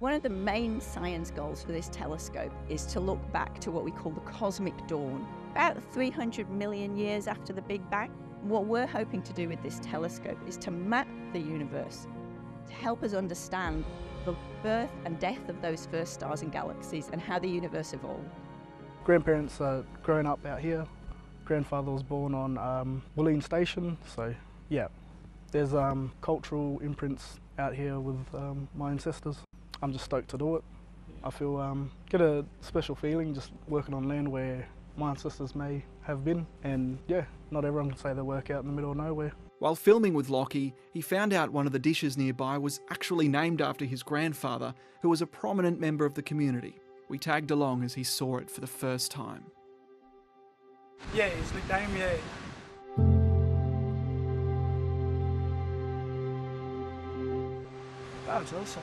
One of the main science goals for this telescope is to look back to what we call the cosmic dawn, about 300 million years after the Big Bang. What we're hoping to do with this telescope is to map the universe to help us understand the birth and death of those first stars and galaxies and how the universe evolved. Grandparents are growing up out here. Grandfather was born on um, Station, so yeah, there's um, cultural imprints out here with um, my ancestors. I'm just stoked to do it. I feel um, get a special feeling just working on land where my ancestors may have been, and yeah, not everyone can say they work out in the middle of nowhere. While filming with Lockie, he found out one of the dishes nearby was actually named after his grandfather, who was a prominent member of the community. We tagged along as he saw it for the first time. Yeah, his nickname, yeah. That's awesome.